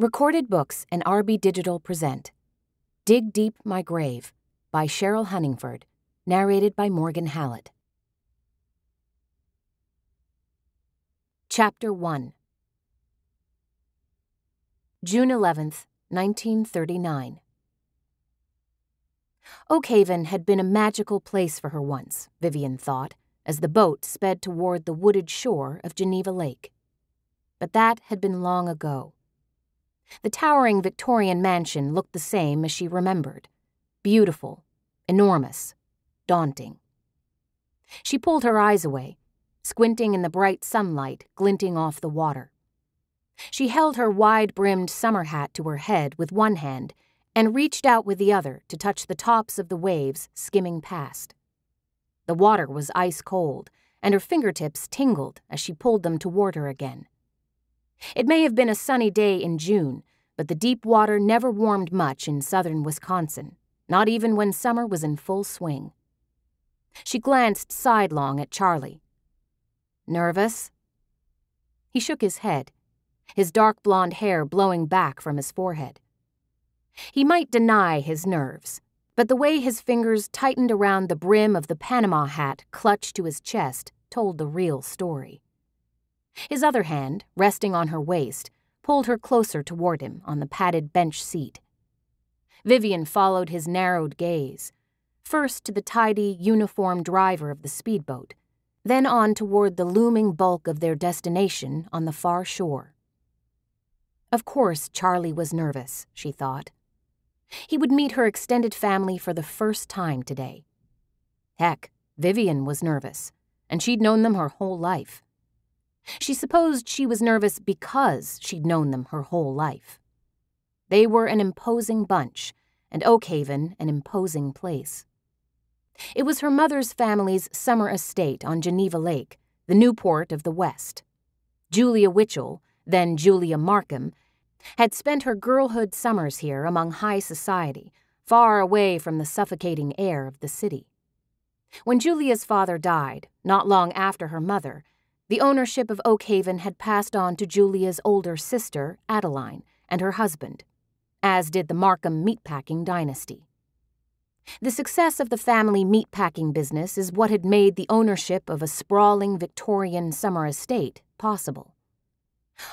Recorded Books and RB Digital present Dig Deep My Grave by Cheryl Honigford, narrated by Morgan Hallett. Chapter 1 June 11th, 1939. Oakhaven had been a magical place for her once, Vivian thought, as the boat sped toward the wooded shore of Geneva Lake. But that had been long ago. The towering Victorian mansion looked the same as she remembered beautiful, enormous, daunting. She pulled her eyes away, squinting in the bright sunlight glinting off the water. She held her wide brimmed summer hat to her head with one hand and reached out with the other to touch the tops of the waves skimming past. The water was ice cold, and her fingertips tingled as she pulled them toward her again. It may have been a sunny day in June, but the deep water never warmed much in southern Wisconsin, not even when summer was in full swing. She glanced sidelong at Charlie. Nervous? He shook his head, his dark blonde hair blowing back from his forehead. He might deny his nerves, but the way his fingers tightened around the brim of the Panama hat clutched to his chest told the real story. His other hand, resting on her waist, pulled her closer toward him on the padded bench seat. Vivian followed his narrowed gaze, first to the tidy, uniformed driver of the speedboat, then on toward the looming bulk of their destination on the far shore. Of course, Charlie was nervous, she thought. He would meet her extended family for the first time today. Heck, Vivian was nervous, and she'd known them her whole life. She supposed she was nervous because she'd known them her whole life. They were an imposing bunch, and Oakhaven an imposing place. It was her mother's family's summer estate on Geneva Lake, the Newport of the West. Julia Witchell, then Julia Markham, had spent her girlhood summers here among high society, far away from the suffocating air of the city. When Julia's father died, not long after her mother, the ownership of Oakhaven had passed on to Julia's older sister, Adeline, and her husband, as did the Markham meatpacking dynasty. The success of the family meatpacking business is what had made the ownership of a sprawling Victorian summer estate possible.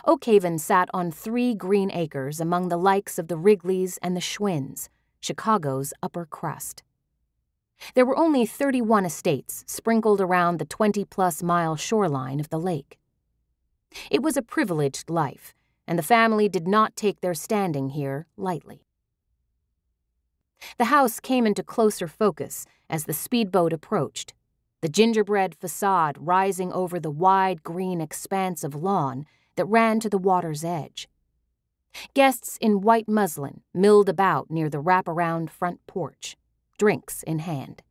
Oakhaven sat on three green acres among the likes of the Wrigleys and the Schwinns, Chicago's upper crust. There were only 31 estates sprinkled around the 20 plus mile shoreline of the lake. It was a privileged life, and the family did not take their standing here lightly. The house came into closer focus as the speedboat approached, the gingerbread facade rising over the wide green expanse of lawn that ran to the water's edge. Guests in white muslin milled about near the wraparound front porch, drinks in hand.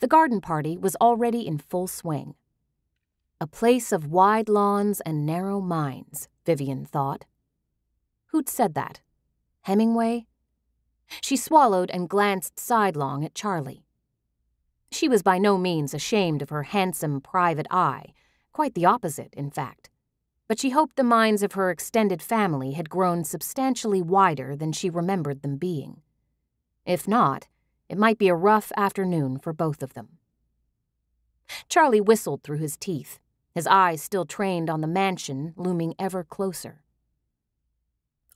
The garden party was already in full swing. A place of wide lawns and narrow minds, Vivian thought. Who'd said that? Hemingway? She swallowed and glanced sidelong at Charlie. She was by no means ashamed of her handsome private eye, quite the opposite, in fact but she hoped the minds of her extended family had grown substantially wider than she remembered them being. If not, it might be a rough afternoon for both of them. Charlie whistled through his teeth, his eyes still trained on the mansion looming ever closer.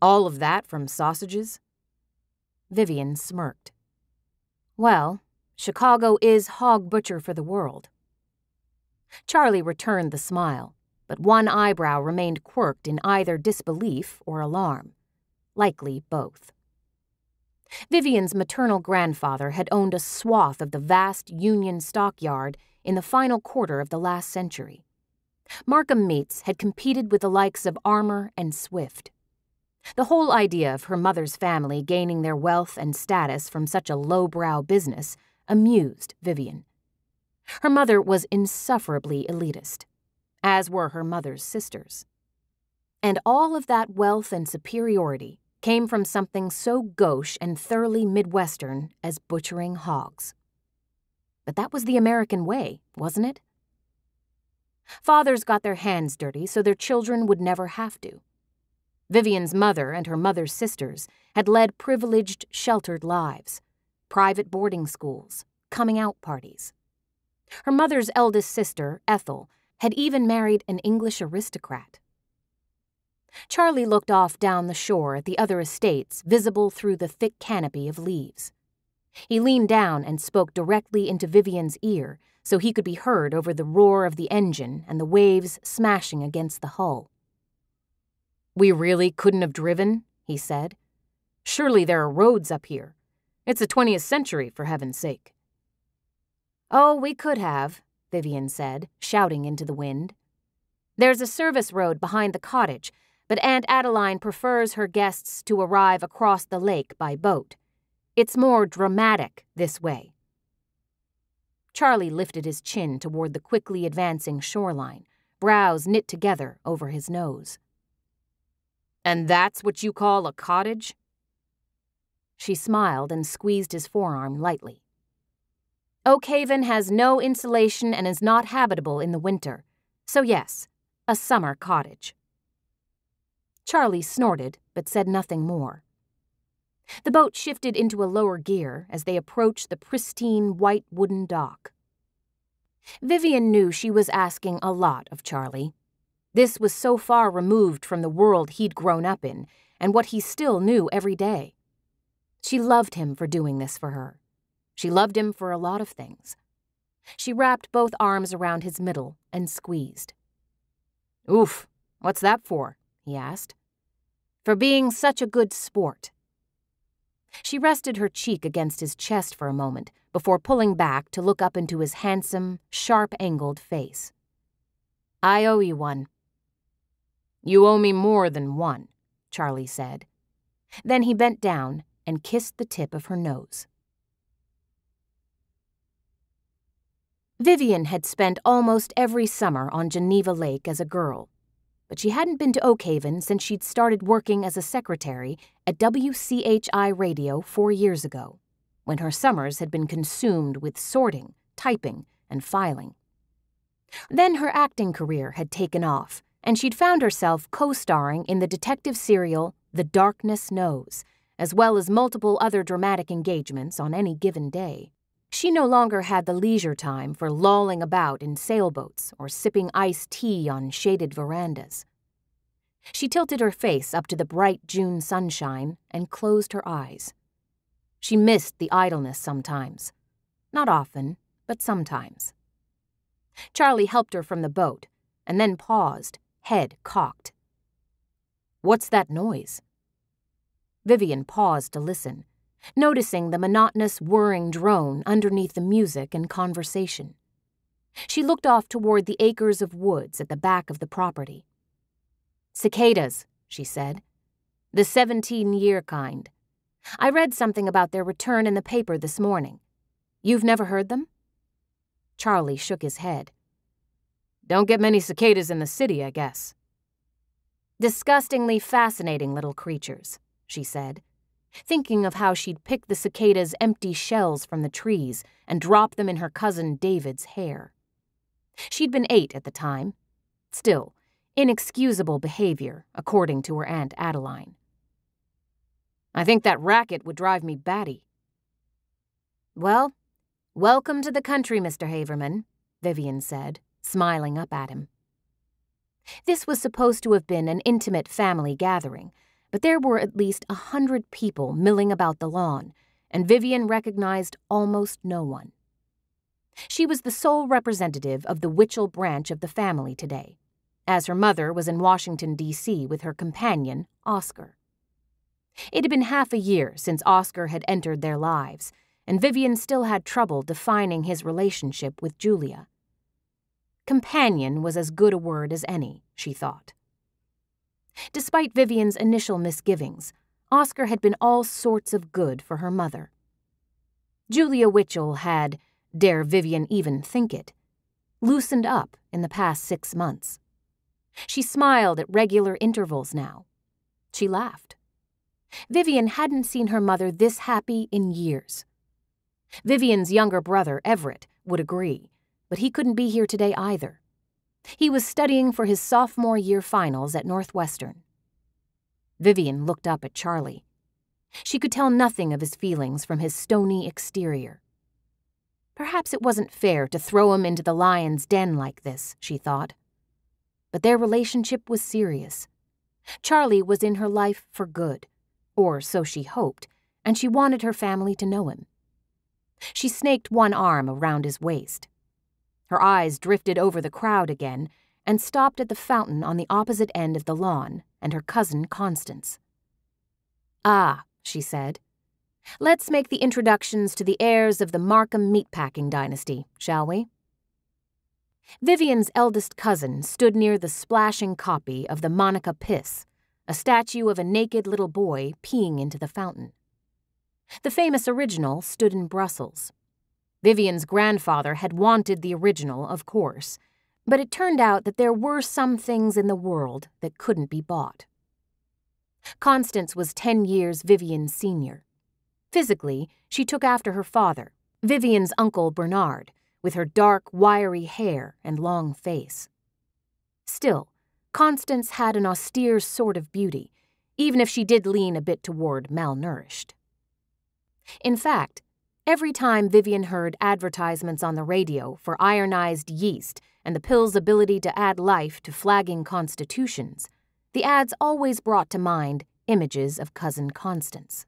All of that from sausages? Vivian smirked. Well, Chicago is hog butcher for the world. Charlie returned the smile but one eyebrow remained quirked in either disbelief or alarm. Likely both. Vivian's maternal grandfather had owned a swath of the vast Union stockyard in the final quarter of the last century. Markham Meats had competed with the likes of Armour and Swift. The whole idea of her mother's family gaining their wealth and status from such a lowbrow business amused Vivian. Her mother was insufferably elitist as were her mother's sisters. And all of that wealth and superiority came from something so gauche and thoroughly Midwestern as butchering hogs. But that was the American way, wasn't it? Fathers got their hands dirty so their children would never have to. Vivian's mother and her mother's sisters had led privileged, sheltered lives, private boarding schools, coming out parties. Her mother's eldest sister, Ethel, had even married an English aristocrat. Charlie looked off down the shore at the other estates visible through the thick canopy of leaves. He leaned down and spoke directly into Vivian's ear so he could be heard over the roar of the engine and the waves smashing against the hull. We really couldn't have driven, he said. Surely there are roads up here. It's the 20th century, for heaven's sake. Oh, we could have, Vivian said, shouting into the wind. There's a service road behind the cottage, but Aunt Adeline prefers her guests to arrive across the lake by boat. It's more dramatic this way. Charlie lifted his chin toward the quickly advancing shoreline, brows knit together over his nose. And that's what you call a cottage? She smiled and squeezed his forearm lightly. Oakhaven has no insulation and is not habitable in the winter, so yes, a summer cottage. Charlie snorted, but said nothing more. The boat shifted into a lower gear as they approached the pristine white wooden dock. Vivian knew she was asking a lot of Charlie. This was so far removed from the world he'd grown up in and what he still knew every day. She loved him for doing this for her. She loved him for a lot of things. She wrapped both arms around his middle and squeezed. Oof, what's that for? He asked. For being such a good sport. She rested her cheek against his chest for a moment before pulling back to look up into his handsome, sharp angled face. I owe you one. You owe me more than one, Charlie said. Then he bent down and kissed the tip of her nose. Vivian had spent almost every summer on Geneva Lake as a girl, but she hadn't been to Oakhaven since she'd started working as a secretary at WCHI Radio four years ago, when her summers had been consumed with sorting, typing, and filing. Then her acting career had taken off, and she'd found herself co starring in the detective serial The Darkness Knows, as well as multiple other dramatic engagements on any given day. She no longer had the leisure time for lolling about in sailboats or sipping iced tea on shaded verandas. She tilted her face up to the bright June sunshine and closed her eyes. She missed the idleness sometimes. Not often, but sometimes. Charlie helped her from the boat and then paused, head cocked. What's that noise? Vivian paused to listen noticing the monotonous whirring drone underneath the music and conversation. She looked off toward the acres of woods at the back of the property. Cicadas, she said. The 17 year kind. I read something about their return in the paper this morning. You've never heard them? Charlie shook his head. Don't get many cicadas in the city, I guess. Disgustingly fascinating little creatures, she said thinking of how she'd pick the cicada's empty shells from the trees and drop them in her cousin David's hair. She'd been eight at the time. Still, inexcusable behavior, according to her Aunt Adeline. I think that racket would drive me batty. Well, welcome to the country, Mr. Haverman, Vivian said, smiling up at him. This was supposed to have been an intimate family gathering, but there were at least a hundred people milling about the lawn, and Vivian recognized almost no one. She was the sole representative of the Witchell branch of the family today, as her mother was in Washington, D.C. with her companion, Oscar. It had been half a year since Oscar had entered their lives, and Vivian still had trouble defining his relationship with Julia. Companion was as good a word as any, she thought. Despite Vivian's initial misgivings, Oscar had been all sorts of good for her mother. Julia Witchell had, dare Vivian even think it, loosened up in the past six months. She smiled at regular intervals now. She laughed. Vivian hadn't seen her mother this happy in years. Vivian's younger brother, Everett, would agree, but he couldn't be here today either. He was studying for his sophomore year finals at Northwestern. Vivian looked up at Charlie. She could tell nothing of his feelings from his stony exterior. Perhaps it wasn't fair to throw him into the lion's den like this, she thought. But their relationship was serious. Charlie was in her life for good, or so she hoped, and she wanted her family to know him. She snaked one arm around his waist. Her eyes drifted over the crowd again and stopped at the fountain on the opposite end of the lawn and her cousin Constance. Ah, she said. Let's make the introductions to the heirs of the Markham meatpacking dynasty, shall we? Vivian's eldest cousin stood near the splashing copy of the Manneken Pis, a statue of a naked little boy peeing into the fountain. The famous original stood in Brussels. Vivian's grandfather had wanted the original, of course, but it turned out that there were some things in the world that couldn't be bought. Constance was ten years Vivian's senior. Physically, she took after her father, Vivian's uncle Bernard, with her dark, wiry hair and long face. Still, Constance had an austere sort of beauty, even if she did lean a bit toward malnourished. In fact, every time Vivian heard advertisements on the radio for ironized yeast and the pill's ability to add life to flagging constitutions, the ads always brought to mind images of Cousin Constance.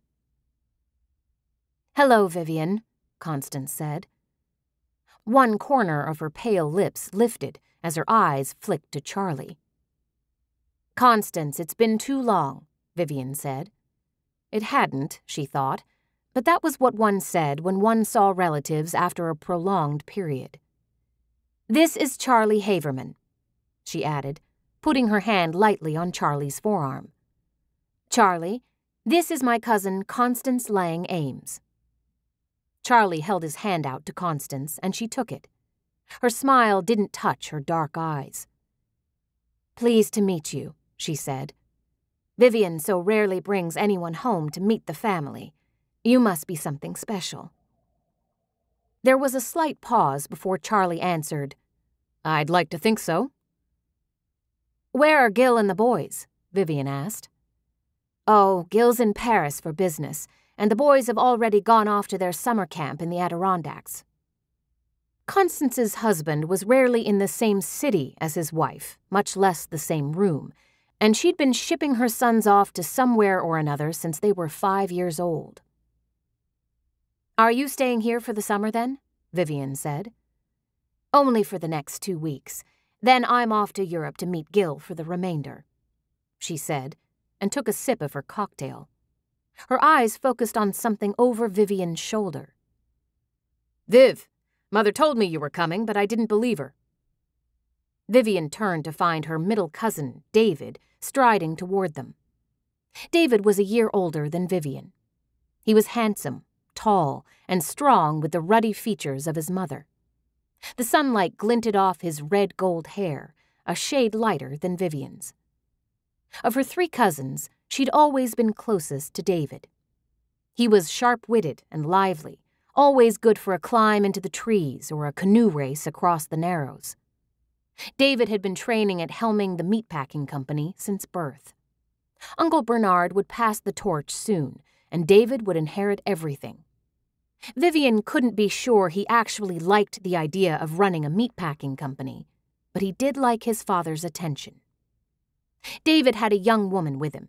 Hello, Vivian, Constance said. One corner of her pale lips lifted as her eyes flicked to Charlie. Constance, it's been too long, Vivian said. It hadn't, she thought, but that was what one said when one saw relatives after a prolonged period. This is Charlie Haverman, she added, putting her hand lightly on Charlie's forearm. Charlie, this is my cousin Constance Lang Ames. Charlie held his hand out to Constance, and she took it. Her smile didn't touch her dark eyes. Pleased to meet you, she said. Vivian so rarely brings anyone home to meet the family. You must be something special. There was a slight pause before Charlie answered, I'd like to think so. Where are Gil and the boys? Vivian asked. Oh, Gil's in Paris for business, and the boys have already gone off to their summer camp in the Adirondacks. Constance's husband was rarely in the same city as his wife, much less the same room, and she'd been shipping her sons off to somewhere or another since they were five years old. Are you staying here for the summer then? Vivian said. Only for the next two weeks. Then I'm off to Europe to meet Gil for the remainder, she said, and took a sip of her cocktail. Her eyes focused on something over Vivian's shoulder. Viv, Mother told me you were coming, but I didn't believe her. Vivian turned to find her middle cousin, David, striding toward them. David was a year older than Vivian. He was handsome, tall, and strong with the ruddy features of his mother. The sunlight glinted off his red gold hair, a shade lighter than Vivian's. Of her three cousins, she'd always been closest to David. He was sharp witted and lively, always good for a climb into the trees or a canoe race across the Narrows. David had been training at helming the meatpacking company since birth. Uncle Bernard would pass the torch soon, and David would inherit everything Vivian couldn't be sure he actually liked the idea of running a meatpacking company, but he did like his father's attention. David had a young woman with him,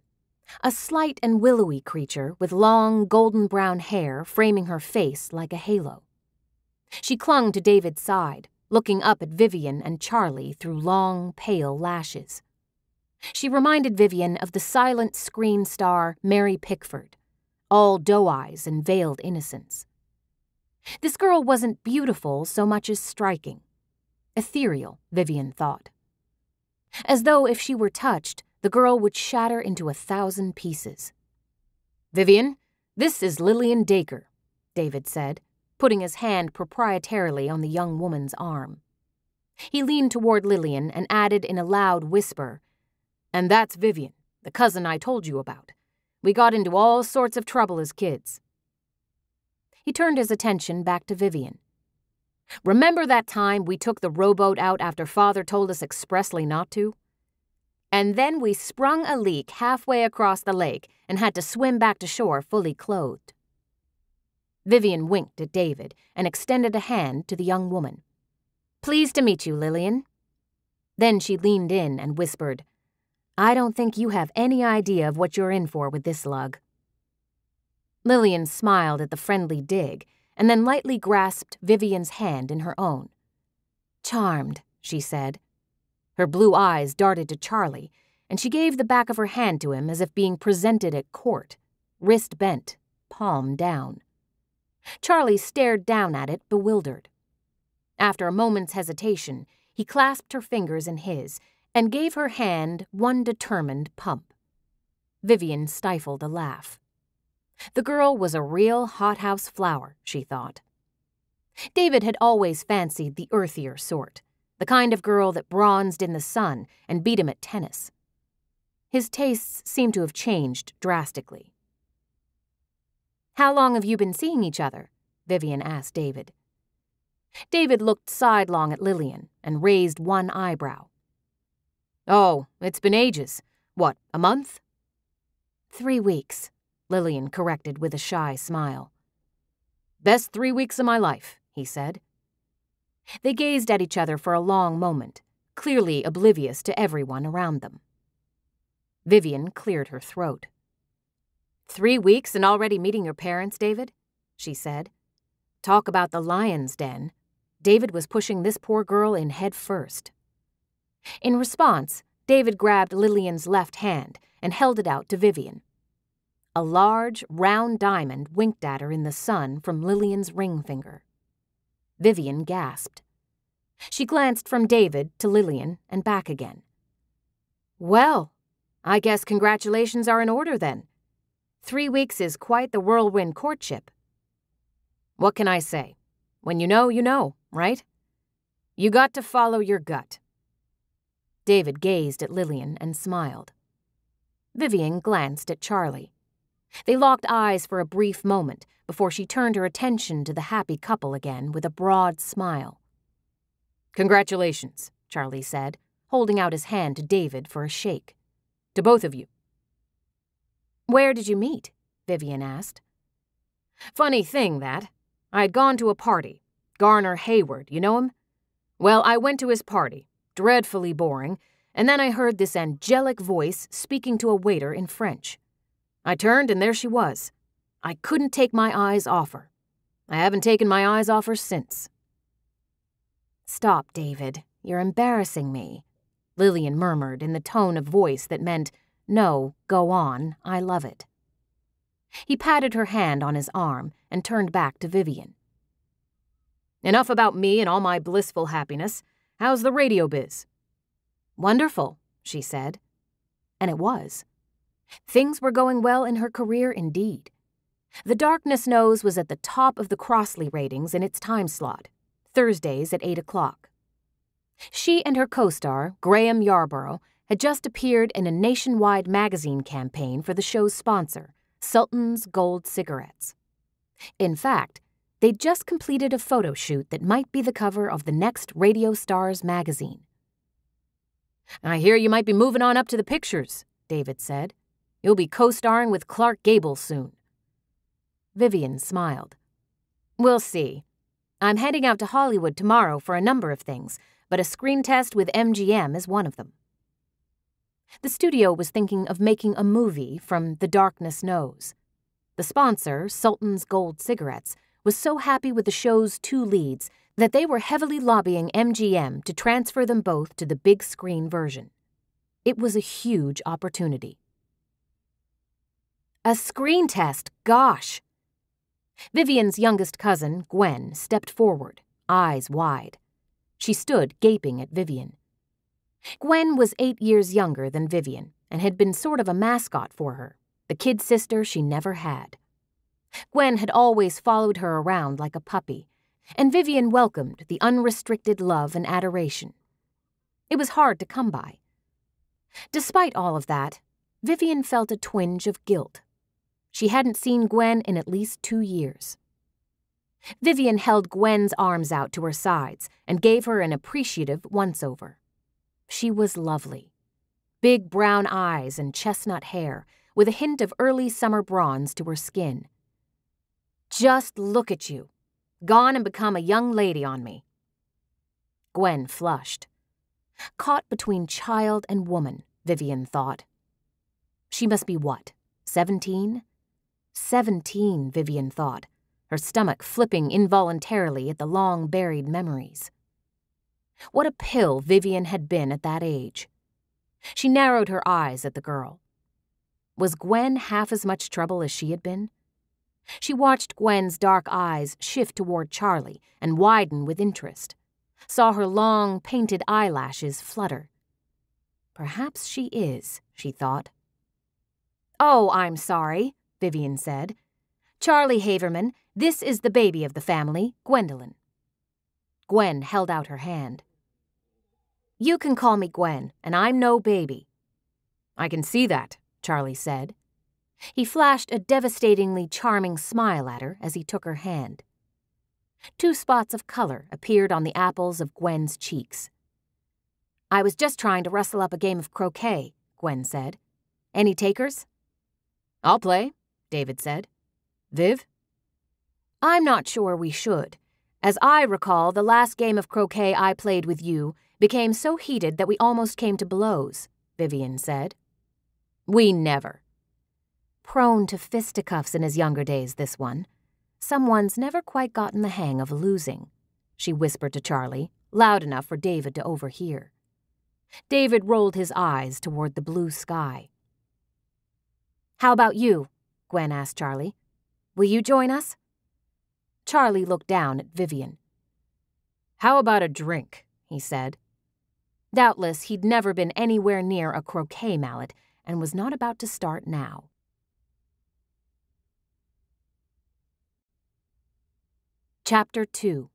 a slight and willowy creature with long golden brown hair framing her face like a halo. She clung to David's side, looking up at Vivian and Charlie through long, pale lashes. She reminded Vivian of the silent screen star Mary Pickford, all doe eyes and veiled innocence. This girl wasn't beautiful so much as striking. Ethereal, Vivian thought. As though if she were touched, the girl would shatter into a thousand pieces. Vivian, this is Lillian Dacre, David said, putting his hand proprietarily on the young woman's arm. He leaned toward Lillian and added in a loud whisper, And that's Vivian, the cousin I told you about. We got into all sorts of trouble as kids. He turned his attention back to Vivian. Remember that time we took the rowboat out after Father told us expressly not to? And then we sprung a leak halfway across the lake and had to swim back to shore fully clothed. Vivian winked at David and extended a hand to the young woman. Pleased to meet you, Lillian. Then she leaned in and whispered, I don't think you have any idea of what you're in for with this lug. Lillian smiled at the friendly dig and then lightly grasped Vivian's hand in her own. Charmed, she said. Her blue eyes darted to Charlie, and she gave the back of her hand to him as if being presented at court, wrist bent, palm down. Charlie stared down at it, bewildered. After a moment's hesitation, he clasped her fingers in his and gave her hand one determined pump. Vivian stifled a laugh. The girl was a real hothouse flower, she thought. David had always fancied the earthier sort, the kind of girl that bronzed in the sun and beat him at tennis. His tastes seemed to have changed drastically. How long have you been seeing each other? Vivian asked David. David looked sidelong at Lillian and raised one eyebrow. Oh, it's been ages. What, a month? Three weeks, Lillian corrected with a shy smile. Best three weeks of my life, he said. They gazed at each other for a long moment, clearly oblivious to everyone around them. Vivian cleared her throat. Three weeks and already meeting your parents, David? she said. Talk about the lion's den. David was pushing this poor girl in head first. In response, David grabbed Lillian's left hand and held it out to Vivian. A large, round diamond winked at her in the sun from Lillian's ring finger. Vivian gasped. She glanced from David to Lillian and back again. Well, I guess congratulations are in order then. Three weeks is quite the whirlwind courtship. What can I say? When you know, you know, right? You got to follow your gut. David gazed at Lillian and smiled. Vivian glanced at Charlie. They locked eyes for a brief moment before she turned her attention to the happy couple again with a broad smile. Congratulations, Charlie said, holding out his hand to David for a shake. To both of you. Where did you meet? Vivian asked. Funny thing, that. I'd gone to a party. Garner Hayward, you know him? Well, I went to his party, dreadfully boring, and then I heard this angelic voice speaking to a waiter in French. I turned, and there she was. I couldn't take my eyes off her. I haven't taken my eyes off her since. Stop, David. You're embarrassing me, Lillian murmured in the tone of voice that meant, No, go on, I love it. He patted her hand on his arm and turned back to Vivian. Enough about me and all my blissful happiness. How's the radio biz? Wonderful, she said. And it was. Things were going well in her career indeed. The Darkness Knows was at the top of the Crossley ratings in its time slot, Thursdays at 8 o'clock. She and her co star, Graham Yarborough, had just appeared in a nationwide magazine campaign for the show's sponsor, Sultan's Gold Cigarettes. In fact, they'd just completed a photo shoot that might be the cover of the next Radio Stars magazine. I hear you might be moving on up to the pictures, David said. You'll be co starring with Clark Gable soon. Vivian smiled. We'll see. I'm heading out to Hollywood tomorrow for a number of things, but a screen test with MGM is one of them. The studio was thinking of making a movie from The Darkness Knows. The sponsor, Sultan's Gold Cigarettes, was so happy with the show's two leads that they were heavily lobbying MGM to transfer them both to the big screen version. It was a huge opportunity. A screen test, gosh! Vivian's youngest cousin, Gwen, stepped forward, eyes wide. She stood gaping at Vivian. Gwen was eight years younger than Vivian and had been sort of a mascot for her, the kid sister she never had. Gwen had always followed her around like a puppy, and Vivian welcomed the unrestricted love and adoration. It was hard to come by. Despite all of that, Vivian felt a twinge of guilt. She hadn't seen Gwen in at least two years. Vivian held Gwen's arms out to her sides and gave her an appreciative once over. She was lovely. big brown eyes and chestnut hair, with a hint of early summer bronze to her skin. Just look at you. Gone and become a young lady on me. Gwen flushed. Caught between child and woman, Vivian thought. She must be what, seventeen? Seventeen, Vivian thought, her stomach flipping involuntarily at the long buried memories. What a pill Vivian had been at that age. She narrowed her eyes at the girl. Was Gwen half as much trouble as she had been? She watched Gwen's dark eyes shift toward Charlie and widen with interest, saw her long, painted eyelashes flutter. Perhaps she is, she thought. Oh, I'm sorry, Vivian said. Charlie Haverman, this is the baby of the family, Gwendolyn. Gwen held out her hand. You can call me Gwen, and I'm no baby. I can see that, Charlie said. He flashed a devastatingly charming smile at her as he took her hand. Two spots of color appeared on the apples of Gwen's cheeks. I was just trying to rustle up a game of croquet, Gwen said. Any takers? I'll play, David said. Viv? I'm not sure we should. As I recall, the last game of croquet I played with you became so heated that we almost came to blows, Vivian said. We never. Prone to fisticuffs in his younger days, this one. Someone's never quite gotten the hang of losing, she whispered to Charlie, loud enough for David to overhear. David rolled his eyes toward the blue sky. How about you? Gwen asked Charlie. Will you join us? Charlie looked down at Vivian. How about a drink? he said. Doubtless he'd never been anywhere near a croquet mallet and was not about to start now. Chapter 2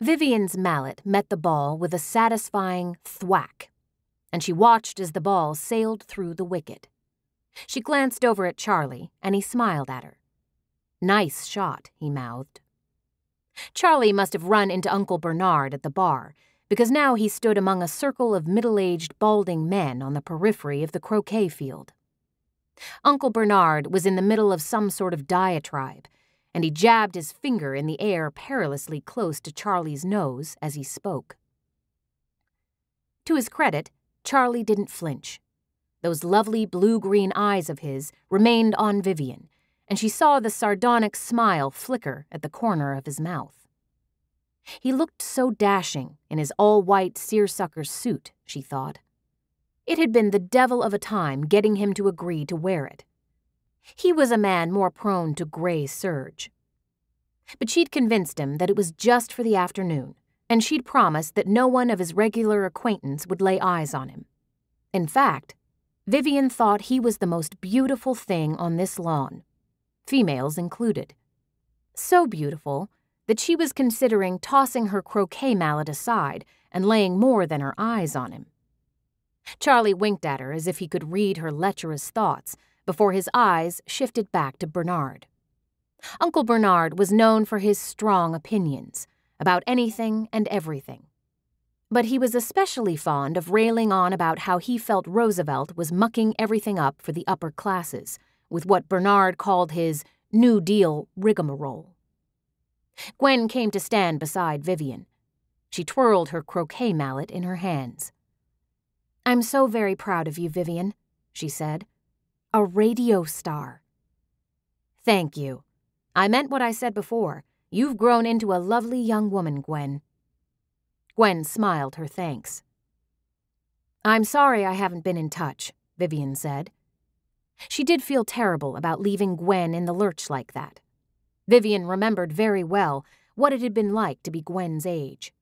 Vivian's mallet met the ball with a satisfying thwack, and she watched as the ball sailed through the wicket. She glanced over at Charlie, and he smiled at her. Nice shot, he mouthed. Charlie must have run into Uncle Bernard at the bar, because now he stood among a circle of middle aged, balding men on the periphery of the croquet field. Uncle Bernard was in the middle of some sort of diatribe, and he jabbed his finger in the air perilously close to Charlie's nose as he spoke. To his credit, Charlie didn't flinch. Those lovely blue green eyes of his remained on Vivian, and she saw the sardonic smile flicker at the corner of his mouth. He looked so dashing in his all white seersucker suit, she thought. It had been the devil of a time getting him to agree to wear it. He was a man more prone to gray serge. But she'd convinced him that it was just for the afternoon, and she'd promised that no one of his regular acquaintance would lay eyes on him. In fact, Vivian thought he was the most beautiful thing on this lawn, females included. So beautiful that she was considering tossing her croquet mallet aside and laying more than her eyes on him. Charlie winked at her as if he could read her lecherous thoughts before his eyes shifted back to Bernard. Uncle Bernard was known for his strong opinions about anything and everything. But he was especially fond of railing on about how he felt Roosevelt was mucking everything up for the upper classes with what Bernard called his New Deal rigmarole. Gwen came to stand beside Vivian. She twirled her croquet mallet in her hands. I'm so very proud of you, Vivian, she said. A radio star. Thank you. I meant what I said before. You've grown into a lovely young woman, Gwen. Gwen smiled her thanks. I'm sorry I haven't been in touch, Vivian said. She did feel terrible about leaving Gwen in the lurch like that. Vivian remembered very well what it had been like to be Gwen's age.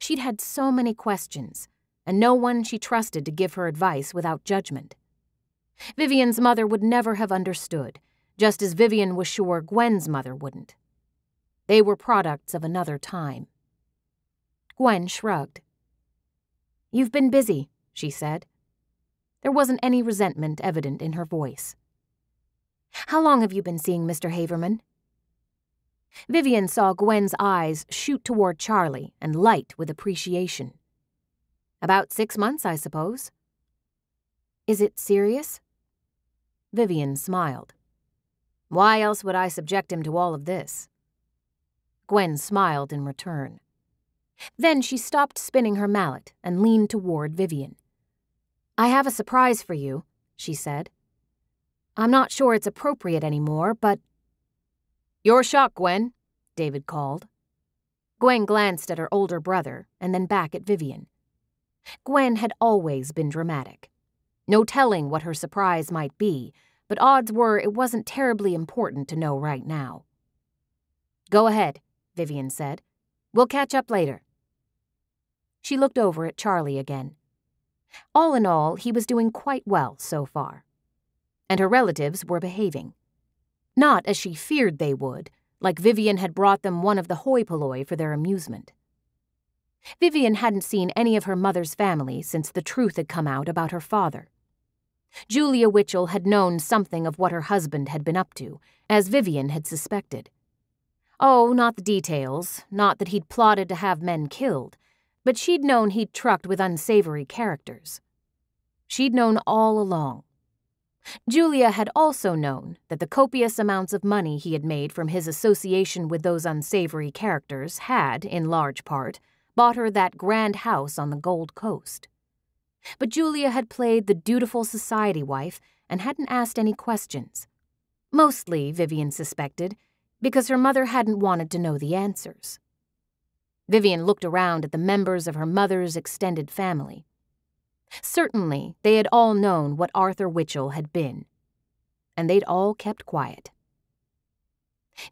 She'd had so many questions, and no one she trusted to give her advice without judgment. Vivian's mother would never have understood, just as Vivian was sure Gwen's mother wouldn't. They were products of another time. Gwen shrugged. You've been busy, she said. There wasn't any resentment evident in her voice. How long have you been seeing Mr. Haverman? Vivian saw Gwen's eyes shoot toward Charlie and light with appreciation. About six months, I suppose. Is it serious? Vivian smiled. Why else would I subject him to all of this? Gwen smiled in return. Then she stopped spinning her mallet and leaned toward Vivian. I have a surprise for you, she said. I'm not sure it's appropriate anymore, but. You're shocked, Gwen, David called. Gwen glanced at her older brother and then back at Vivian. Gwen had always been dramatic. No telling what her surprise might be, but odds were it wasn't terribly important to know right now. Go ahead, Vivian said. We'll catch up later. She looked over at Charlie again. All in all, he was doing quite well so far. And her relatives were behaving. Not as she feared they would, like Vivian had brought them one of the hoi polloi for their amusement. Vivian hadn't seen any of her mother's family since the truth had come out about her father. Julia Witchell had known something of what her husband had been up to, as Vivian had suspected. Oh, not the details, not that he'd plotted to have men killed, but she'd known he'd trucked with unsavory characters. She'd known all along. Julia had also known that the copious amounts of money he had made from his association with those unsavory characters had, in large part, bought her that grand house on the Gold Coast. But Julia had played the dutiful society wife and hadn't asked any questions. Mostly, Vivian suspected, because her mother hadn't wanted to know the answers. Vivian looked around at the members of her mother's extended family. Certainly, they had all known what Arthur Witchell had been, and they'd all kept quiet.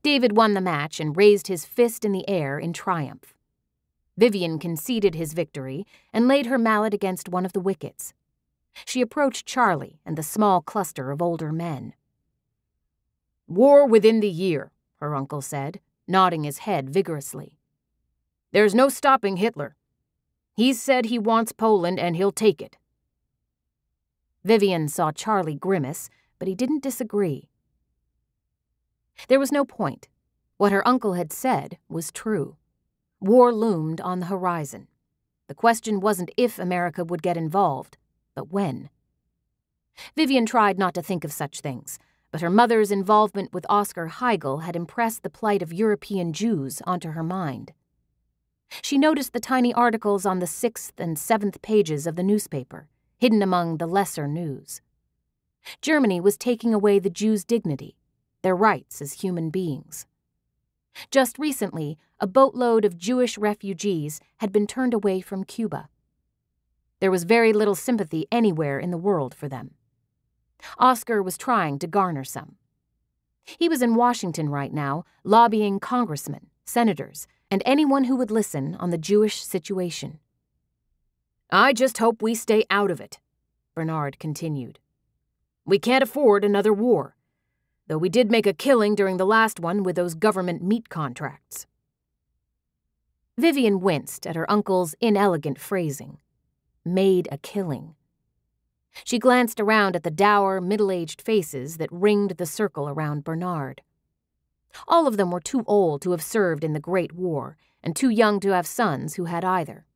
David won the match and raised his fist in the air in triumph. Vivian conceded his victory and laid her mallet against one of the wickets. She approached Charlie and the small cluster of older men. War within the year, her uncle said, nodding his head vigorously. There's no stopping Hitler. He's said he wants Poland and he'll take it. Vivian saw Charlie grimace, but he didn't disagree. There was no point. What her uncle had said was true. War loomed on the horizon. The question wasn't if America would get involved, but when. Vivian tried not to think of such things, but her mother's involvement with Oscar Heigl had impressed the plight of European Jews onto her mind. She noticed the tiny articles on the sixth and seventh pages of the newspaper, hidden among the lesser news. Germany was taking away the Jews' dignity, their rights as human beings. Just recently, a boatload of Jewish refugees had been turned away from Cuba. There was very little sympathy anywhere in the world for them. Oscar was trying to garner some. He was in Washington right now, lobbying congressmen, senators, and anyone who would listen on the Jewish situation. I just hope we stay out of it, Bernard continued. We can't afford another war, though we did make a killing during the last one with those government meat contracts. Vivian winced at her uncle's inelegant phrasing. Made a killing. She glanced around at the dour, middle aged faces that ringed the circle around Bernard. All of them were too old to have served in the Great War, and too young to have sons who had either.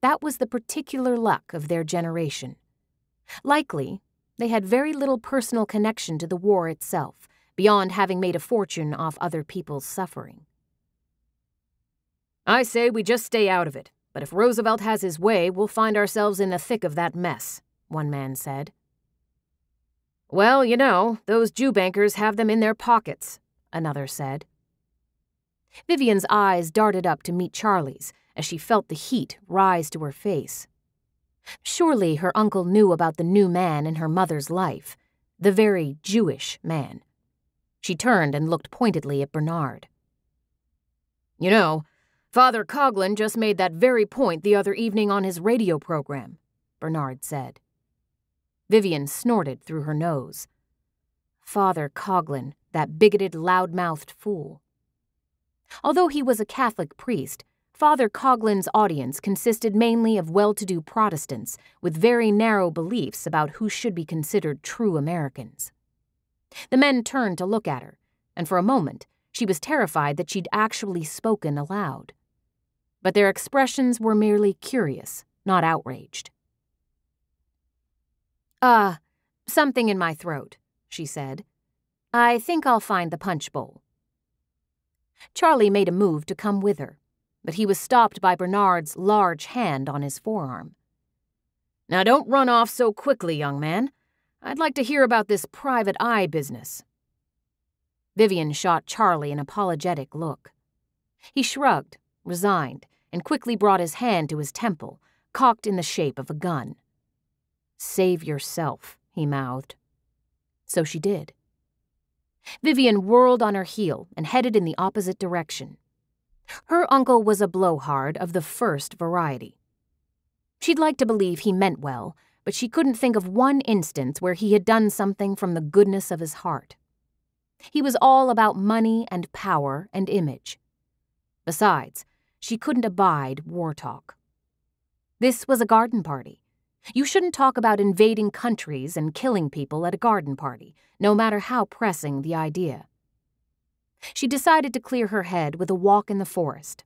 That was the particular luck of their generation. Likely, they had very little personal connection to the war itself, beyond having made a fortune off other people's suffering. I say we just stay out of it, but if Roosevelt has his way, we'll find ourselves in the thick of that mess, one man said. Well, you know, those Jew bankers have them in their pockets, another said. Vivian's eyes darted up to meet Charlie's as she felt the heat rise to her face. Surely her uncle knew about the new man in her mother's life, the very Jewish man. She turned and looked pointedly at Bernard. You know, Father Coughlin just made that very point the other evening on his radio program, Bernard said. Vivian snorted through her nose. Father Coughlin, that bigoted, loud-mouthed fool. Although he was a Catholic priest, Father Coughlin's audience consisted mainly of well-to-do Protestants with very narrow beliefs about who should be considered true Americans. The men turned to look at her, and for a moment she was terrified that she'd actually spoken aloud. But their expressions were merely curious, not outraged. Ah, uh, something in my throat, she said. I think I'll find the punch bowl. Charlie made a move to come with her, but he was stopped by Bernard's large hand on his forearm. Now don't run off so quickly, young man. I'd like to hear about this private eye business. Vivian shot Charlie an apologetic look. He shrugged, resigned, and quickly brought his hand to his temple, cocked in the shape of a gun. Save yourself, he mouthed. So she did. Vivian whirled on her heel and headed in the opposite direction. Her uncle was a blowhard of the first variety. She'd like to believe he meant well, but she couldn't think of one instance where he had done something from the goodness of his heart. He was all about money and power and image. Besides, she couldn't abide war talk. This was a garden party. You shouldn't talk about invading countries and killing people at a garden party, no matter how pressing the idea. She decided to clear her head with a walk in the forest.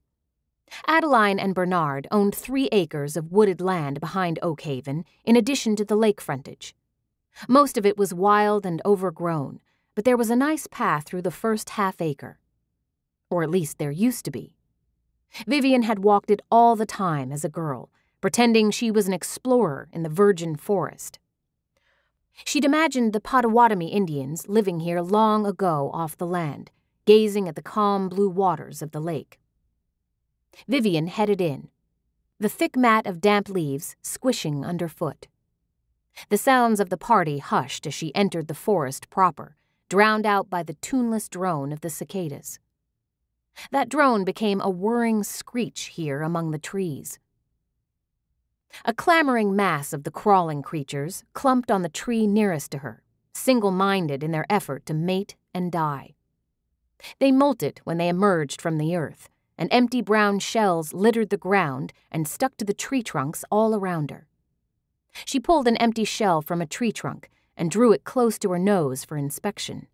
Adeline and Bernard owned three acres of wooded land behind Oakhaven, in addition to the lake frontage. Most of it was wild and overgrown, but there was a nice path through the first half acre. Or at least there used to be. Vivian had walked it all the time as a girl, pretending she was an explorer in the virgin forest. She'd imagined the Potawatomi Indians living here long ago off the land, gazing at the calm blue waters of the lake. Vivian headed in, the thick mat of damp leaves squishing underfoot. The sounds of the party hushed as she entered the forest proper, drowned out by the tuneless drone of the cicadas. That drone became a whirring screech here among the trees. A clamoring mass of the crawling creatures clumped on the tree nearest to her, single minded in their effort to mate and die. They molted when they emerged from the earth, and empty brown shells littered the ground and stuck to the tree trunks all around her. She pulled an empty shell from a tree trunk and drew it close to her nose for inspection.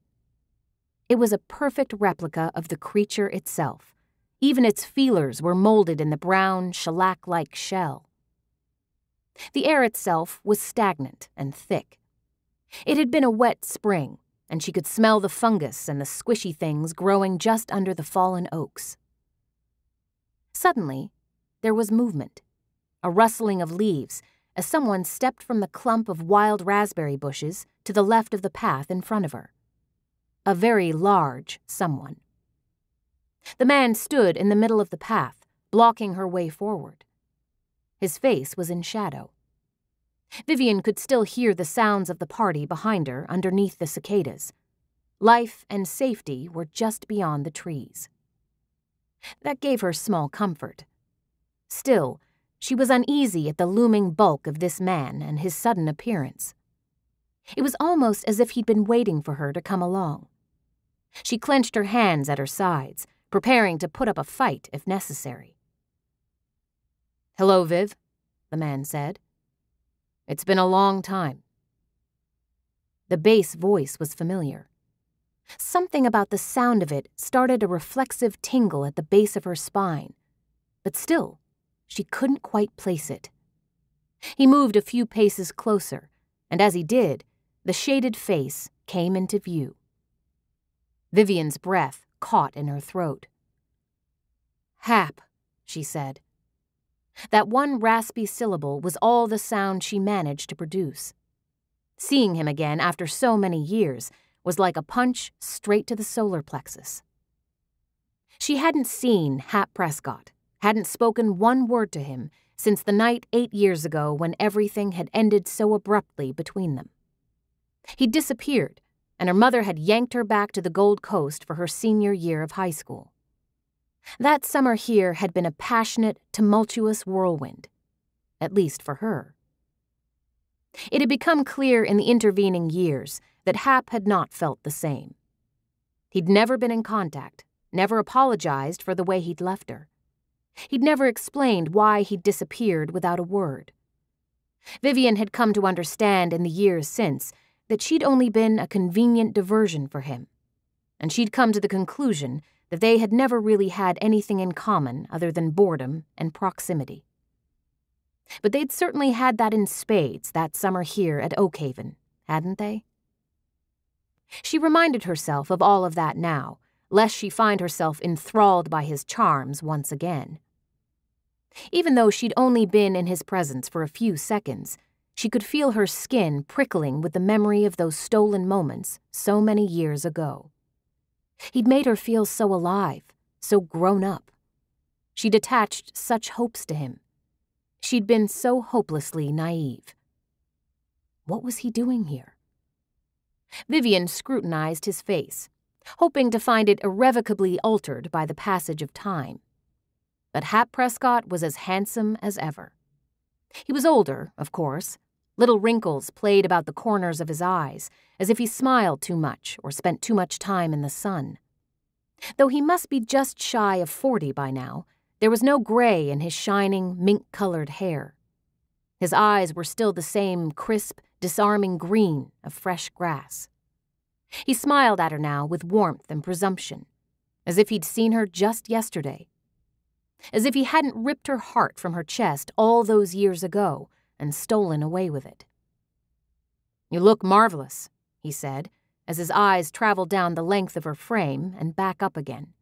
It was a perfect replica of the creature itself. Even its feelers were molded in the brown, shellac like shell. The air itself was stagnant and thick. It had been a wet spring, and she could smell the fungus and the squishy things growing just under the fallen oaks. Suddenly, there was movement, a rustling of leaves as someone stepped from the clump of wild raspberry bushes to the left of the path in front of her a very large someone. The man stood in the middle of the path, blocking her way forward. His face was in shadow. Vivian could still hear the sounds of the party behind her underneath the cicadas. Life and safety were just beyond the trees. That gave her small comfort. Still, she was uneasy at the looming bulk of this man and his sudden appearance. It was almost as if he'd been waiting for her to come along. She clenched her hands at her sides, preparing to put up a fight if necessary. Hello, Viv, the man said. It's been a long time. The bass voice was familiar. Something about the sound of it started a reflexive tingle at the base of her spine, but still, she couldn't quite place it. He moved a few paces closer, and as he did, the shaded face came into view. Vivian's breath caught in her throat. Hap, she said. That one raspy syllable was all the sound she managed to produce. Seeing him again after so many years was like a punch straight to the solar plexus. She hadn't seen Hap Prescott, hadn't spoken one word to him since the night eight years ago when everything had ended so abruptly between them. He'd disappeared, and her mother had yanked her back to the Gold Coast for her senior year of high school. That summer here had been a passionate, tumultuous whirlwind, at least for her. It had become clear in the intervening years that Hap had not felt the same. He'd never been in contact, never apologized for the way he'd left her. He'd never explained why he'd disappeared without a word. Vivian had come to understand in the years since that she'd only been a convenient diversion for him, and she'd come to the conclusion that they had never really had anything in common other than boredom and proximity. But they'd certainly had that in spades that summer here at Oakhaven, hadn't they? She reminded herself of all of that now, lest she find herself enthralled by his charms once again. Even though she'd only been in his presence for a few seconds, she could feel her skin prickling with the memory of those stolen moments so many years ago. He'd made her feel so alive, so grown up. She'd attached such hopes to him. She'd been so hopelessly naive. What was he doing here? Vivian scrutinized his face, hoping to find it irrevocably altered by the passage of time. But Hap Prescott was as handsome as ever. He was older, of course. Little wrinkles played about the corners of his eyes, as if he smiled too much or spent too much time in the sun. Though he must be just shy of forty by now, there was no gray in his shining, mink colored hair. His eyes were still the same crisp, disarming green of fresh grass. He smiled at her now with warmth and presumption, as if he'd seen her just yesterday. As if he hadn't ripped her heart from her chest all those years ago and stolen away with it. You look marvelous, he said, as his eyes traveled down the length of her frame and back up again.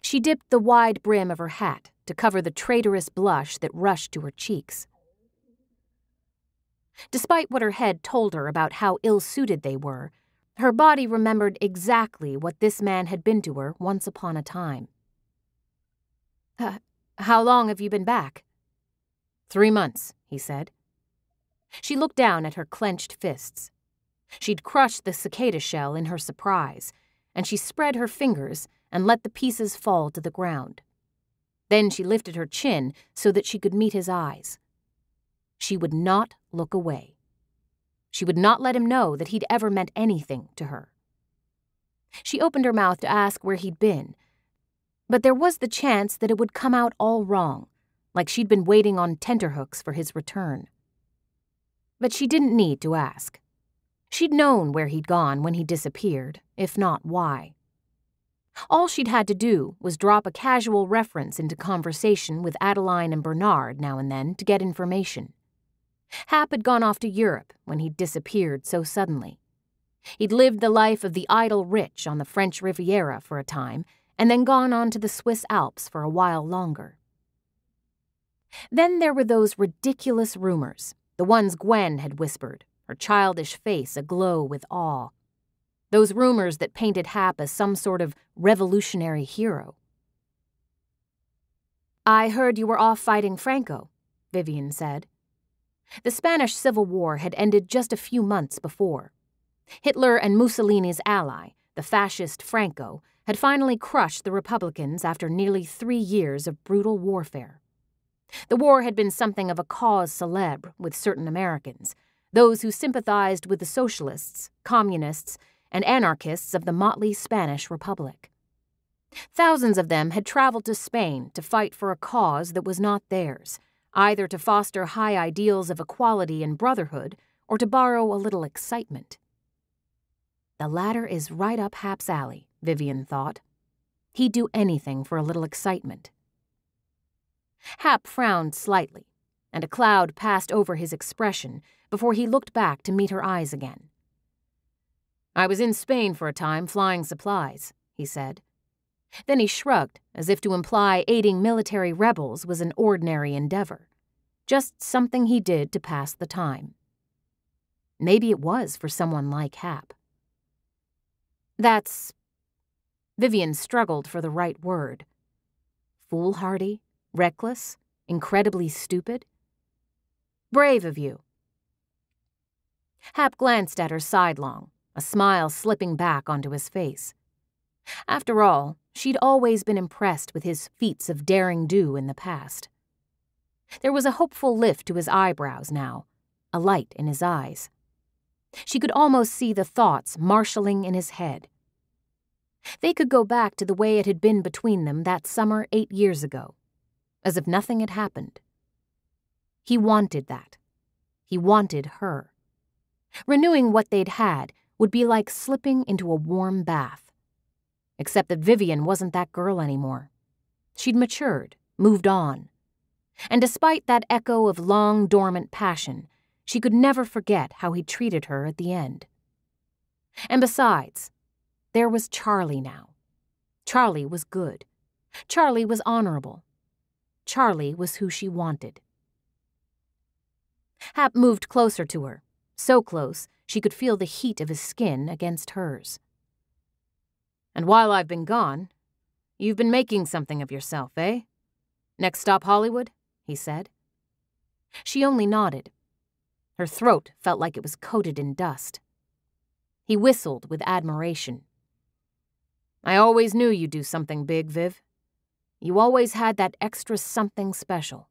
She dipped the wide brim of her hat to cover the traitorous blush that rushed to her cheeks. Despite what her head told her about how ill suited they were, her body remembered exactly what this man had been to her once upon a time. Uh, how long have you been back? Three months, he said. She looked down at her clenched fists. She'd crushed the cicada shell in her surprise, and she spread her fingers and let the pieces fall to the ground. Then she lifted her chin so that she could meet his eyes. She would not look away. She would not let him know that he'd ever meant anything to her. She opened her mouth to ask where he'd been, but there was the chance that it would come out all wrong, like she'd been waiting on tenterhooks for his return. But she didn't need to ask. She'd known where he'd gone when he disappeared, if not why. All she'd had to do was drop a casual reference into conversation with Adeline and Bernard now and then to get information. Hap had gone off to Europe when he'd disappeared so suddenly. He'd lived the life of the idle rich on the French Riviera for a time, and then gone on to the Swiss Alps for a while longer. Then there were those ridiculous rumors, the ones Gwen had whispered, her childish face aglow with awe. Those rumors that painted Hap as some sort of revolutionary hero. I heard you were off fighting Franco, Vivian said. The Spanish Civil War had ended just a few months before. Hitler and Mussolini's ally, the fascist Franco, had finally crushed the Republicans after nearly three years of brutal warfare. The war had been something of a cause celebre with certain Americans, those who sympathized with the socialists, communists, and anarchists of the motley Spanish Republic. Thousands of them had traveled to Spain to fight for a cause that was not theirs either to foster high ideals of equality and brotherhood or to borrow a little excitement. The latter is right up Hap's alley, Vivian thought. He'd do anything for a little excitement. Hap frowned slightly, and a cloud passed over his expression before he looked back to meet her eyes again. I was in Spain for a time flying supplies, he said. Then he shrugged, as if to imply aiding military rebels was an ordinary endeavor. Just something he did to pass the time. Maybe it was for someone like Hap. That's. Vivian struggled for the right word. Foolhardy, reckless, incredibly stupid. Brave of you. Hap glanced at her sidelong, a smile slipping back onto his face. After all, she'd always been impressed with his feats of daring do in the past. There was a hopeful lift to his eyebrows now, a light in his eyes. She could almost see the thoughts marshalling in his head. They could go back to the way it had been between them that summer eight years ago, as if nothing had happened. He wanted that. He wanted her. Renewing what they'd had would be like slipping into a warm bath. Except that Vivian wasn't that girl anymore. She'd matured, moved on. And despite that echo of long dormant passion, she could never forget how he treated her at the end. And besides, there was Charlie now. Charlie was good. Charlie was honorable. Charlie was who she wanted. Hap moved closer to her, so close she could feel the heat of his skin against hers. And while I've been gone, you've been making something of yourself, eh? Next stop Hollywood? he said. She only nodded. Her throat felt like it was coated in dust. He whistled with admiration. I always knew you'd do something big, Viv. You always had that extra something special.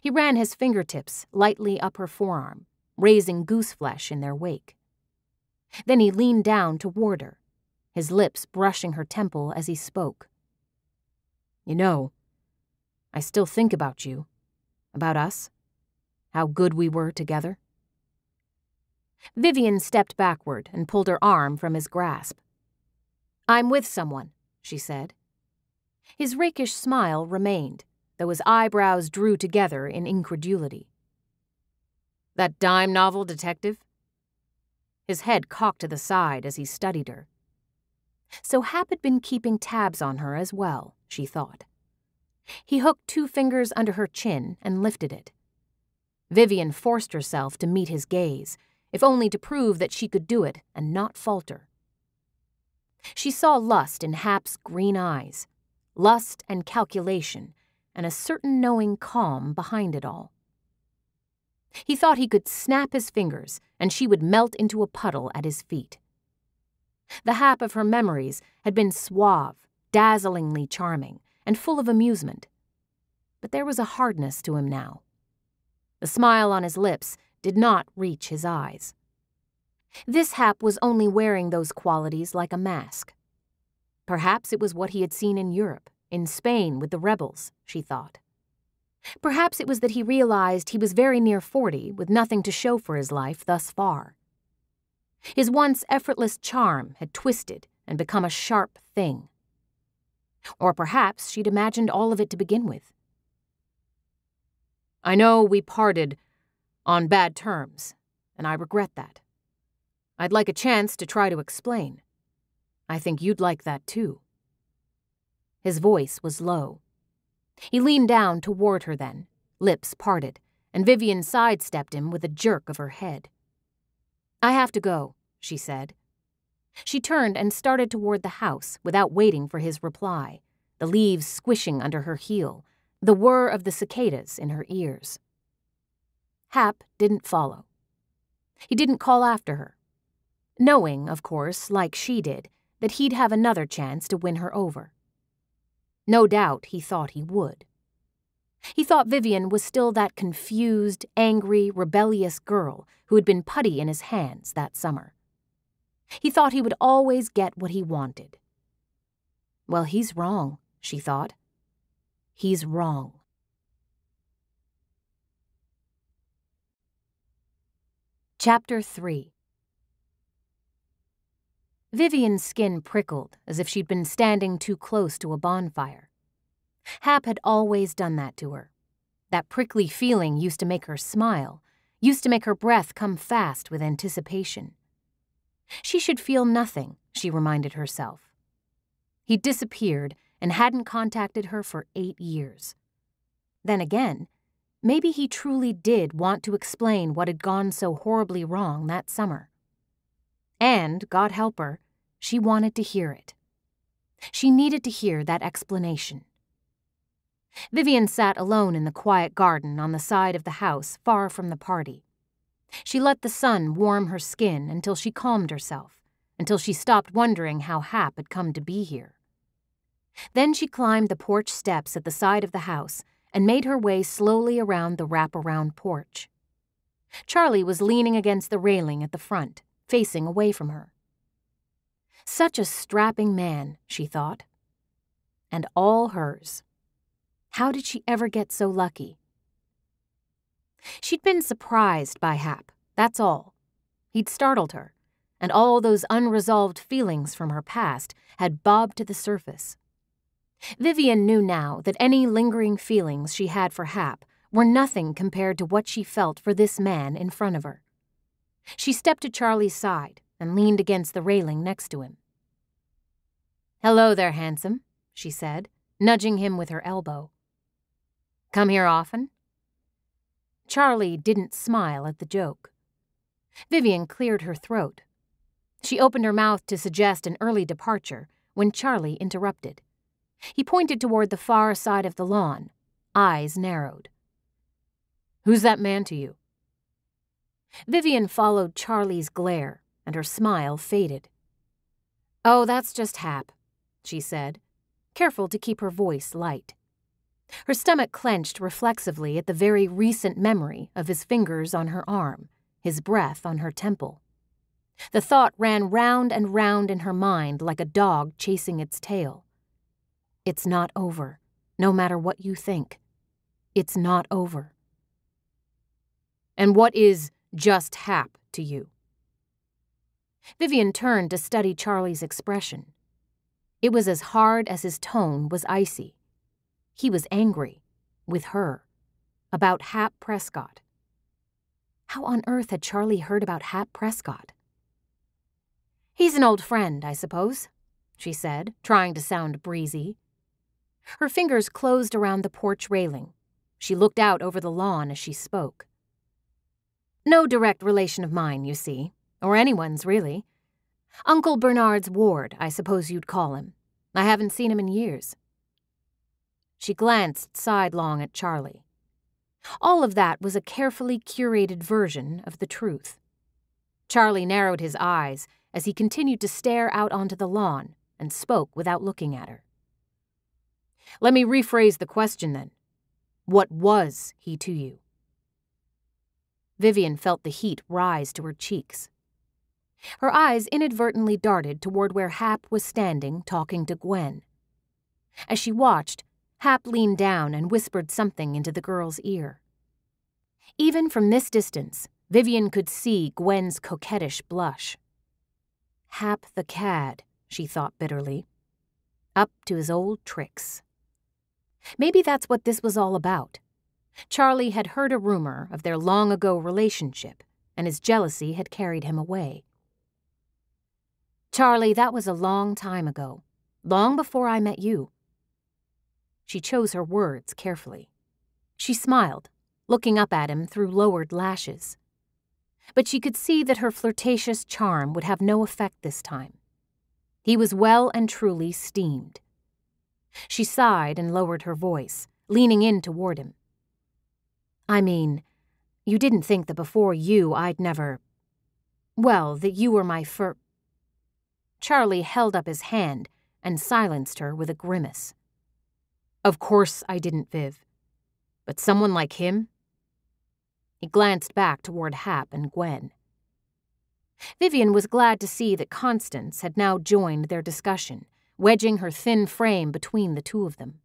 He ran his fingertips lightly up her forearm, raising gooseflesh in their wake. Then he leaned down toward her, his lips brushing her temple as he spoke. You know, I still think about you, about us, how good we were together. Vivian stepped backward and pulled her arm from his grasp. I'm with someone, she said. His rakish smile remained, though his eyebrows drew together in incredulity. That dime novel detective? His head cocked to the side as he studied her. So Hap had been keeping tabs on her as well, she thought. He hooked two fingers under her chin and lifted it. Vivian forced herself to meet his gaze, if only to prove that she could do it and not falter. She saw lust in Hap's green eyes, lust and calculation, and a certain knowing calm behind it all. He thought he could snap his fingers and she would melt into a puddle at his feet. The Hap of her memories had been suave, dazzlingly charming, and full of amusement. But there was a hardness to him now. The smile on his lips did not reach his eyes. This Hap was only wearing those qualities like a mask. Perhaps it was what he had seen in Europe, in Spain with the rebels, she thought. Perhaps it was that he realized he was very near forty with nothing to show for his life thus far. His once effortless charm had twisted and become a sharp thing. Or perhaps she'd imagined all of it to begin with. I know we parted on bad terms, and I regret that. I'd like a chance to try to explain. I think you'd like that too. His voice was low. He leaned down toward her then, lips parted, and Vivian sidestepped him with a jerk of her head. I have to go, she said. She turned and started toward the house without waiting for his reply, the leaves squishing under her heel, the whir of the cicadas in her ears. Hap didn't follow. He didn't call after her, knowing, of course, like she did, that he'd have another chance to win her over. No doubt he thought he would. He thought Vivian was still that confused, angry, rebellious girl who had been putty in his hands that summer. He thought he would always get what he wanted. Well, he's wrong, she thought. He's wrong. Chapter 3 Vivian's skin prickled as if she'd been standing too close to a bonfire. Hap had always done that to her. That prickly feeling used to make her smile, used to make her breath come fast with anticipation. She should feel nothing, she reminded herself. He disappeared and hadn't contacted her for eight years. Then again, maybe he truly did want to explain what had gone so horribly wrong that summer. And, God help her, she wanted to hear it. She needed to hear that explanation. Vivian sat alone in the quiet garden on the side of the house far from the party. She let the sun warm her skin until she calmed herself, until she stopped wondering how Hap had come to be here. Then she climbed the porch steps at the side of the house and made her way slowly around the wraparound porch. Charlie was leaning against the railing at the front, facing away from her. Such a strapping man, she thought. And all hers. How did she ever get so lucky? She'd been surprised by Hap, that's all. He'd startled her, and all those unresolved feelings from her past had bobbed to the surface. Vivian knew now that any lingering feelings she had for Hap were nothing compared to what she felt for this man in front of her. She stepped to Charlie's side and leaned against the railing next to him. Hello there, handsome, she said, nudging him with her elbow. Come here often? Charlie didn't smile at the joke. Vivian cleared her throat. She opened her mouth to suggest an early departure when Charlie interrupted. He pointed toward the far side of the lawn, eyes narrowed. Who's that man to you? Vivian followed Charlie's glare, and her smile faded. Oh, that's just Hap, she said, careful to keep her voice light. Her stomach clenched reflexively at the very recent memory of his fingers on her arm, his breath on her temple. The thought ran round and round in her mind like a dog chasing its tail. It's not over, no matter what you think. It's not over. And what is just Hap to you? Vivian turned to study Charlie's expression. It was as hard as his tone was icy. He was angry, with her, about Hap Prescott. How on earth had Charlie heard about Hap Prescott? He's an old friend, I suppose, she said, trying to sound breezy. Her fingers closed around the porch railing. She looked out over the lawn as she spoke. No direct relation of mine, you see, or anyone's, really. Uncle Bernard's ward, I suppose you'd call him. I haven't seen him in years. She glanced sidelong at Charlie. All of that was a carefully curated version of the truth. Charlie narrowed his eyes as he continued to stare out onto the lawn and spoke without looking at her. Let me rephrase the question then. What was he to you? Vivian felt the heat rise to her cheeks. Her eyes inadvertently darted toward where Hap was standing talking to Gwen. As she watched, Hap leaned down and whispered something into the girl's ear. Even from this distance, Vivian could see Gwen's coquettish blush. Hap the cad, she thought bitterly. Up to his old tricks. Maybe that's what this was all about. Charlie had heard a rumor of their long ago relationship, and his jealousy had carried him away. Charlie, that was a long time ago, long before I met you. She chose her words carefully. She smiled, looking up at him through lowered lashes. But she could see that her flirtatious charm would have no effect this time. He was well and truly steamed. She sighed and lowered her voice, leaning in toward him. I mean, you didn't think that before you I'd never. Well, that you were my fir. Charlie held up his hand and silenced her with a grimace. Of course I didn't, Viv. But someone like him? He glanced back toward Hap and Gwen. Vivian was glad to see that Constance had now joined their discussion, wedging her thin frame between the two of them.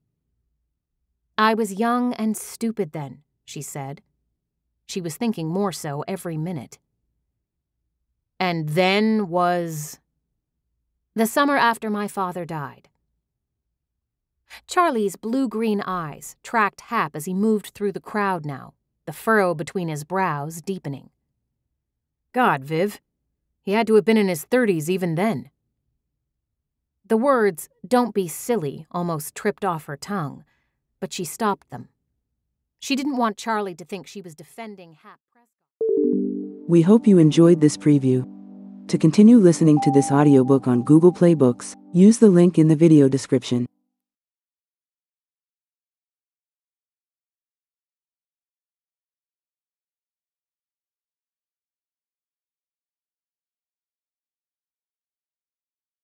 I was young and stupid then, she said. She was thinking more so every minute. And then was. The summer after my father died. Charlie's blue green eyes tracked Hap as he moved through the crowd now, the furrow between his brows deepening. God, Viv. He had to have been in his thirties even then. The words, don't be silly, almost tripped off her tongue, but she stopped them. She didn't want Charlie to think she was defending Hap Prescott. We hope you enjoyed this preview. To continue listening to this audiobook on Google Play Books, use the link in the video description.